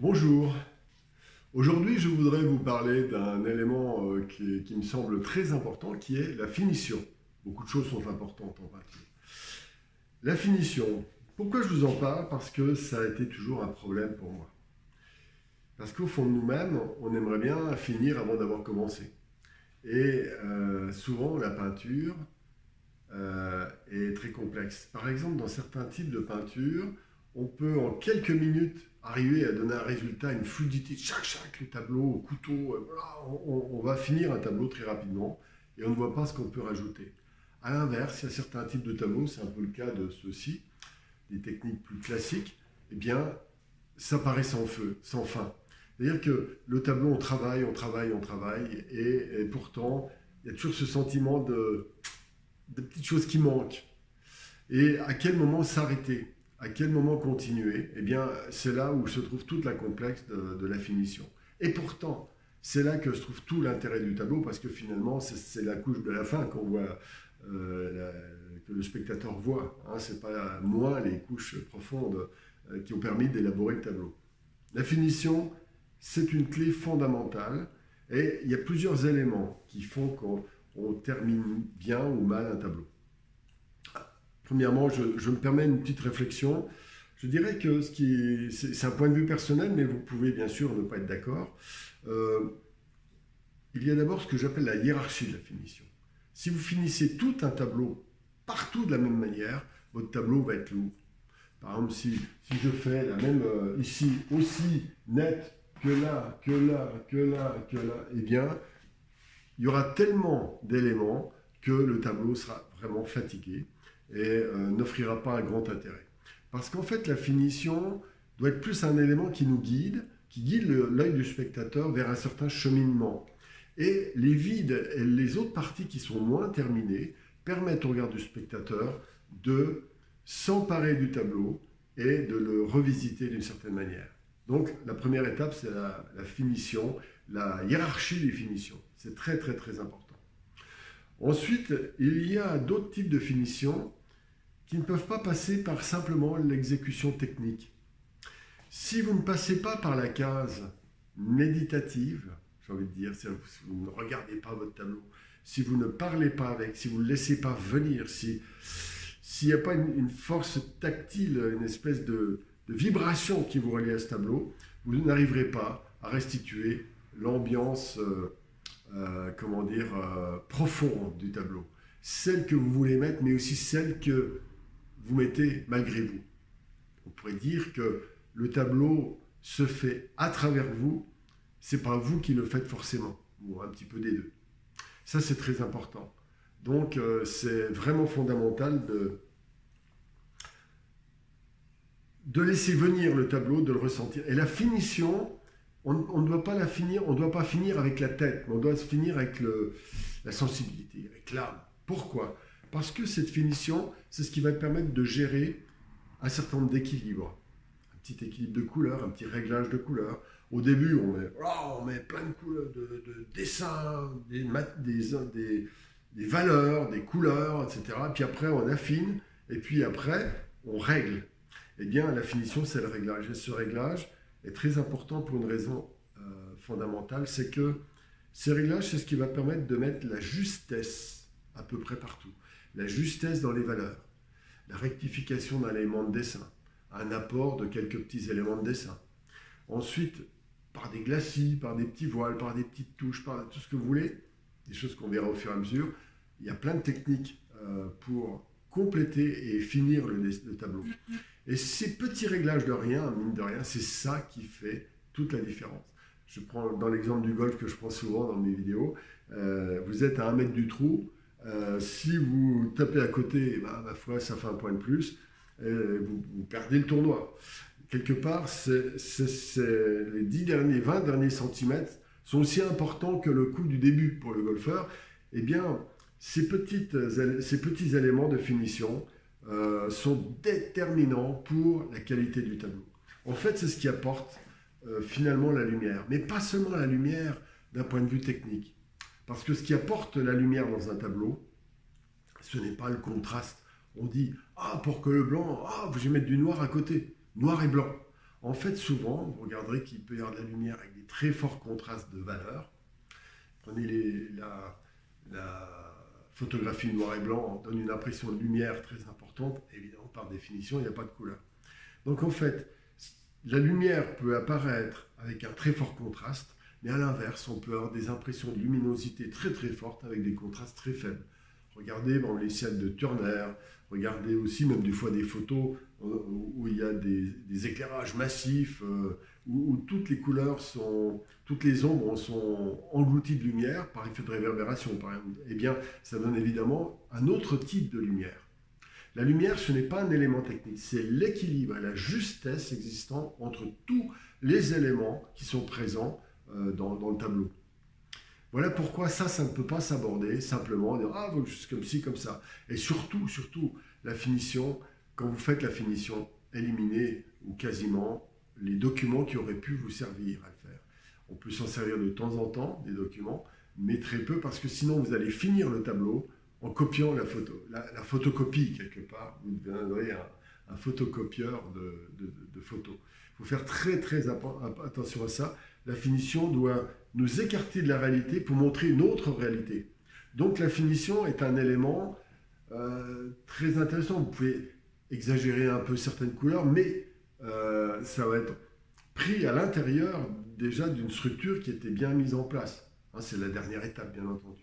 Bonjour. Aujourd'hui, je voudrais vous parler d'un élément euh, qui, me semble très important, qui est la finition. Beaucoup de choses sont importantes en peinture. La finition. Pourquoi je vous en parle? Parce que ça a été toujours un problème pour moi. Parce qu'au fond de nous-mêmes, on aimerait bien finir avant d'avoir commencé. Et euh, souvent, la peinture euh, est très complexe. Par exemple, dans certains types de peinture, on peut en quelques minutes arriver à donner un résultat, une fluidité, chaque, chaque, le tableau au couteau, euh, on, va finir un tableau très rapidement et on ne voit pas ce qu'on peut rajouter. À l'inverse, il y a certains types de tableaux, c'est un peu le cas de ceux-ci, des techniques plus classiques, eh bien, ça paraît sans feu, sans fin. C'est-à-dire que le tableau, on travaille, on travaille, on travaille, et, et pourtant, il y a toujours ce sentiment de, de petites choses qui manquent. Et à quel moment s'arrêter? À quel moment continuer? Eh bien, c'est là où se trouve toute la complexe de, la finition. Et pourtant, c'est là que se trouve tout l'intérêt du tableau, parce que finalement, c'est la couche de la fin qu'on voit, euh, que le spectateur voit. Hein, c'est pas moins les couches profondes euh, qui ont permis d'élaborer le tableau. La finition, c'est une clé fondamentale, et il y a plusieurs éléments qui font qu'on termine bien ou mal un tableau. Premièrement, je, me permets une petite réflexion. Je dirais que c'est un point de vue personnel, mais vous pouvez bien sûr ne pas être d'accord. Euh, il y a d'abord ce que j'appelle la hiérarchie de la finition. Si vous finissez tout un tableau partout de la même manière, votre tableau va être lourd. Par exemple, si, si je fais la même euh, ici aussi nette que là, que là, que là, que là, eh bien, il y aura tellement d'éléments que le tableau sera vraiment fatigué et euh, n'offrira pas un grand intérêt. Parce qu'en fait, la finition doit être plus un élément qui nous guide, qui guide l'œil du spectateur vers un certain cheminement. Et les vides et les autres parties qui sont moins terminées permettent au regard du spectateur de s'emparer du tableau et de le revisiter d'une certaine manière. Donc la première étape, c'est la, la, finition, la hiérarchie des finitions. C'est très très très important. Ensuite, il y a d'autres types de finitions qui ne peuvent pas passer par simplement l'exécution technique. Si vous ne passez pas par la case méditative, j'ai envie de dire, si vous ne regardez pas votre tableau, si vous ne parlez pas avec, si vous ne laissez pas venir, si s'il n'y a pas une, force tactile, une espèce de, de vibration qui vous relie à ce tableau, vous n'arriverez pas à restituer l'ambiance, euh, euh, comment dire, euh, profonde du tableau. Celle que vous voulez mettre, mais aussi celle que vous mettez malgré vous. On pourrait dire que le tableau se fait à travers vous, c'est pas vous qui le faites forcément, ou un petit peu des deux. Ça, c'est très important. Donc, euh, c'est vraiment fondamental de, laisser venir le tableau, de le ressentir. Et la finition, on, ne doit pas la finir, on ne doit pas finir avec la tête, mais on doit finir avec la sensibilité, avec l'âme. Pourquoi? Parce que cette finition, c'est ce qui va permettre de gérer un certain nombre d'équilibres. Un petit équilibre de couleurs, un petit réglage de couleurs. Au début, on met, oh, plein de couleurs, de, de dessins, des, des, des, des, valeurs, des couleurs, etc. Puis après, on affine, et puis après, on règle. Eh bien, la finition, c'est le réglage. Et ce réglage est très important pour une raison euh, fondamentale, c'est que ce réglage, c'est ce qui va permettre de mettre la justesse à peu près partout. La justesse dans les valeurs, la rectification d'un élément de dessin, un apport de quelques petits éléments de dessin. Ensuite, par des glacis, par des petits voiles, par des petites touches, par tout ce que vous voulez, des choses qu'on verra au fur et à mesure. Il y a plein de techniques euh, pour compléter et finir le, le, tableau. Et ces petits réglages de rien, mine de rien, c'est ça qui fait toute la différence. Je prends dans l'exemple du golf que je prends souvent dans mes vidéos, euh, vous êtes à un mètre du trou, euh, si vous tapez à côté, bah, ma foi, ça fait un point de plus, et vous, perdez le tournoi quelque part, les 10 derniers, 20 derniers centimètres sont aussi importants que le coup du début pour le golfeur. Eh bien, ces petits éléments de finition euh, sont déterminants pour la qualité du tableau. En fait, c'est ce qui apporte euh, finalement la lumière. Mais pas seulement la lumière d'un point de vue technique. Parce que ce qui apporte la lumière dans un tableau, ce n'est pas le contraste. On dit, ah, pour que le blanc, ah, je vais mettre du noir à côté noir et blanc. En fait, souvent, vous regarderez qu'il peut y avoir de la lumière avec des très forts contrastes de valeur. Prenez la, la, photographie noir et blanc, donne une impression de lumière très importante. Évidemment, par définition, il n'y a pas de couleur. Donc en fait, la lumière peut apparaître avec un très fort contraste, mais à l'inverse, on peut avoir des impressions de luminosité très très fortes avec des contrastes très faibles. Regardez bon, les ciels de Turner, regardez aussi même des fois des photos euh, où il y a des, éclairages massifs, euh, où, toutes les couleurs sont, toutes les ombres sont englouties de lumière par effet de réverbération, par exemple. Eh bien, ça donne évidemment un autre type de lumière. La lumière, ce n'est pas un élément technique, c'est l'équilibre et la justesse existant entre tous les éléments qui sont présents euh, dans, le tableau. Voilà pourquoi ça, ça ne peut pas s'aborder simplement en disant ah juste comme ci, comme ça. Et surtout, surtout, la finition, quand vous faites la finition, éliminez ou quasiment les documents qui auraient pu vous servir à le faire. On peut s'en servir de temps en temps, des documents, mais très peu parce que sinon vous allez finir le tableau en copiant la photo, la, photocopie quelque part. Vous deviendrez un, photocopieur de, photos. Il faut faire très très attention à ça. La finition doit nous écarter de la réalité pour montrer une autre réalité. Donc la finition est un élément euh, très intéressant. Vous pouvez exagérer un peu certaines couleurs, mais euh, ça va être pris à l'intérieur déjà d'une structure qui était bien mise en place. Hein, c'est la dernière étape, bien entendu.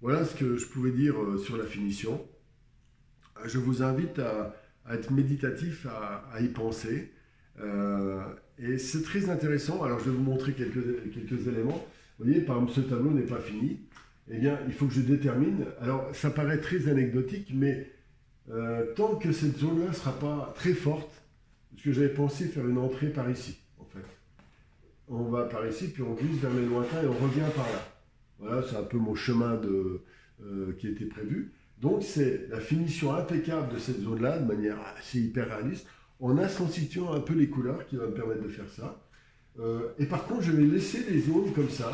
Voilà ce que je pouvais dire euh, sur la finition. Je vous invite à, être méditatif, à, y penser. Euh, et c'est très intéressant. Alors, je vais vous montrer quelques, quelques éléments. Vous voyez, par exemple, ce tableau n'est pas fini. Eh bien, il faut que je détermine. Alors, ça paraît très anecdotique, mais tant que cette zone-là ne sera pas très forte, parce que j'avais pensé faire une entrée par ici, en fait. On va par ici, puis on glisse vers les lointains et on revient par là. Voilà, c'est un peu mon chemin de, euh, qui était prévu. Donc c'est la finition impeccable de cette zone-là, de manière assez hyper réaliste, en instituant un peu les couleurs qui va me permettre de faire ça. Euh, et par contre, je vais laisser des zones comme ça,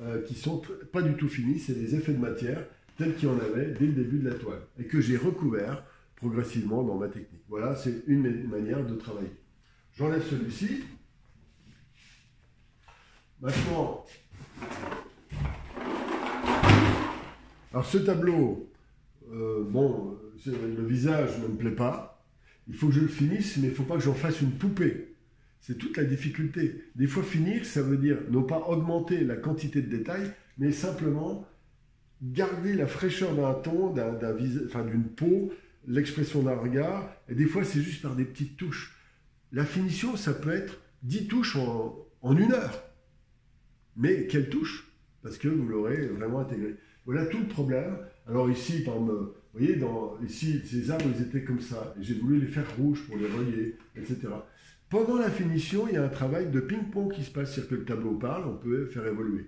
euh, qui sont pas du tout finies, c'est des effets de matière tels qu'il y en avait dès le début de la toile, et que j'ai recouvert progressivement dans ma technique. Voilà, c'est une manière de travailler. J'enlève celui-ci. Maintenant, Alors ce tableau, euh, bon, le visage ne me plaît pas. Il faut que je le finisse, mais il ne faut pas que j'en fasse une poupée. C'est toute la difficulté. Des fois, finir, ça veut dire non pas augmenter la quantité de détails, mais simplement garder la fraîcheur d'un ton, d'une peau, l'expression d'un regard. Et des fois, c'est juste par des petites touches. La finition, ça peut être 10 touches en, une heure. Mais quelle touche? Parce que vous l'aurez vraiment intégré. Voilà tout le problème. Alors ici, par vous voyez, ici, ces arbres, ils étaient comme ça. J'ai voulu les faire rouges pour les relier, etc. Pendant la finition, il y a un travail de ping-pong qui se passe, c'est-à-dire que le tableau parle, on peut faire évoluer.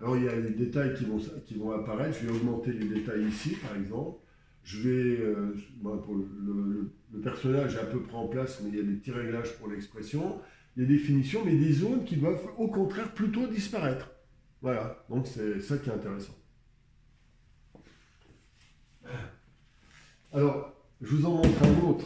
Alors il y a des détails qui vont, qui vont apparaître. Je vais augmenter les détails ici, par exemple. Je vais, euh, le, le, personnage est à peu près en place, mais il y a des petits réglages pour l'expression. Il y a des finitions, mais des zones qui doivent au contraire plutôt disparaître. Voilà, donc c'est ça qui est intéressant. Alors, je vous en montre un autre.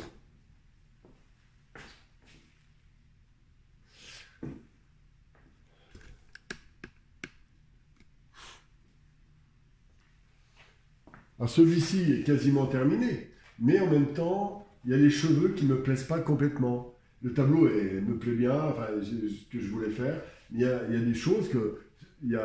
Alors celui-ci est quasiment terminé, mais en même temps, il y a les cheveux qui ne me plaisent pas complètement. Le tableau me plaît bien, enfin, ce que je voulais faire, il y a, il y a des choses que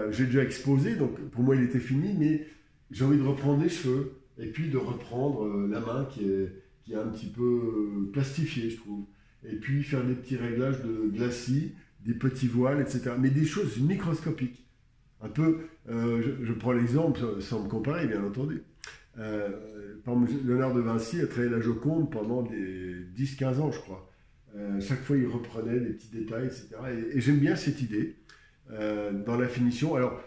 j'ai déjà exposées, donc pour moi il était fini, mais j'ai envie de reprendre les cheveux et puis de reprendre euh, la main qui est, qui est un petit peu euh, plastifiée, je trouve. Et puis faire des petits réglages de glacis, des petits voiles, etc. Mais des choses microscopiques. Un peu, euh, je, prends l'exemple sans me comparer, bien entendu. Euh, Léonard de Vinci a travaillé la Joconde pendant des 10-15 ans, je crois. chaque fois, il reprenait des petits détails, etc. Et, et j'aime bien cette idée dans la finition. Alors,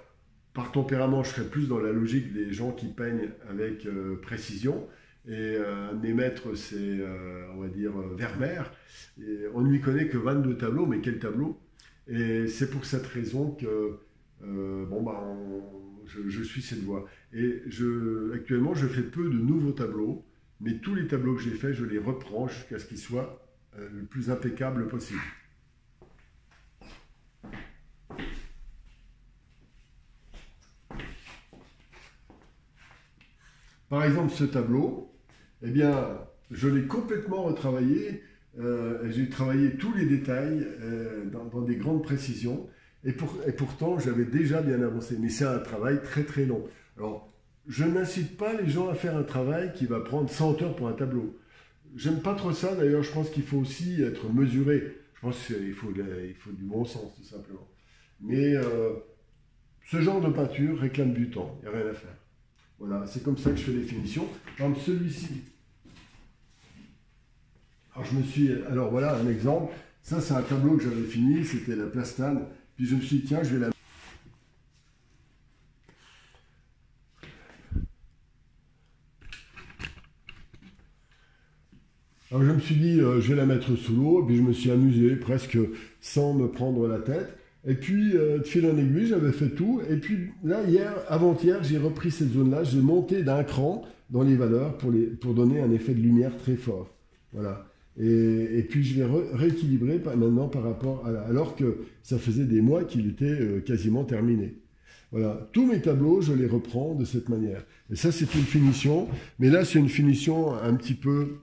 par tempérament, je serais plus dans la logique des gens qui peignent avec euh, précision. Et euh, mes maîtres, c'est, euh, on va dire, Vermeer. On ne lui connaît que 22 tableaux, mais quel tableau? Et c'est pour cette raison que, bon, bah, je, suis cette voie. Et actuellement, je fais peu de nouveaux tableaux, mais tous les tableaux que j'ai faits, je les reprends jusqu'à ce qu'ils soient le plus impeccables possible. Par exemple, ce tableau, eh bien, je l'ai complètement retravaillé. Euh, j'ai travaillé tous les détails euh, dans, des grandes précisions. Et, pourtant, j'avais déjà bien avancé. Mais c'est un travail très très long. Alors, je n'incite pas les gens à faire un travail qui va prendre 100 heures pour un tableau. J'aime pas trop ça. D'ailleurs, je pense qu'il faut aussi être mesuré. Je pense qu'il faut, il faut du bon sens, tout simplement. Mais euh, ce genre de peinture réclame du temps. Il n'y a rien à faire. Voilà, c'est comme ça que je fais les finitions. Comme celui-ci. Alors, je me suis. Alors, voilà un exemple. Ça, c'est un tableau que j'avais fini. C'était la plastane. Puis je me suis dit, tiens, je vais la. Alors je me suis dit, euh, je vais la mettre sous l'eau, puis je me suis amusé presque sans me prendre la tête. Et puis, euh, de fil en aiguille, j'avais fait tout. Et puis là, hier, avant-hier, j'ai repris cette zone-là, j'ai monté d'un cran dans les valeurs pour, donner un effet de lumière très fort. Voilà. Et, puis je vais rééquilibrer maintenant par rapport à... Alors que ça faisait des mois qu'il était euh, quasiment terminé. Voilà, tous mes tableaux, je les reprends de cette manière. Et ça, c'est une finition. Mais là, c'est une finition un petit peu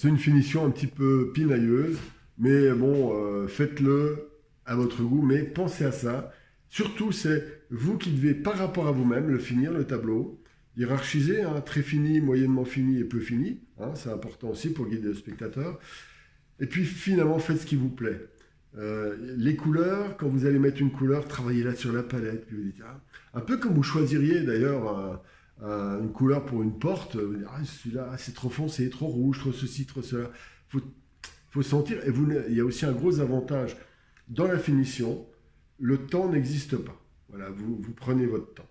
C'est une finition un petit peu pinailleuse, mais bon, euh, faites-le à votre goût, mais pensez à ça. Surtout, c'est vous qui devez, par rapport à vous-même, le finir, le tableau. Hiérarchiser, hein, très fini, moyennement fini et peu fini. Hein, c'est important aussi pour guider le spectateur. Et puis, finalement, faites ce qui vous plaît. Euh, les couleurs, quand vous allez mettre une couleur, travaillez là sur la palette. Ah, un peu comme vous choisiriez d'ailleurs une couleur pour une porte, vous dire, ah, celui-là, ah, c'est trop foncé, trop rouge, trop ceci, trop cela. Il faut, sentir, et il y a aussi un gros avantage dans la finition, le temps n'existe pas. Voilà, vous, vous prenez votre temps.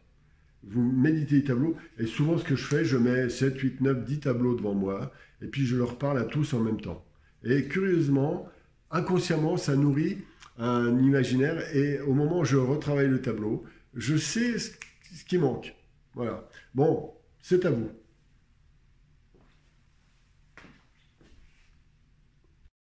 Vous méditez les tableaux, et souvent ce que je fais, je mets 7, 8, 9, 10 tableaux devant moi, et puis je leur parle à tous en même temps. Et curieusement, inconsciemment, ça nourrit un imaginaire, et au moment où je retravaille le tableau, je sais ce qui manque. Voilà. Bon, c'est à vous.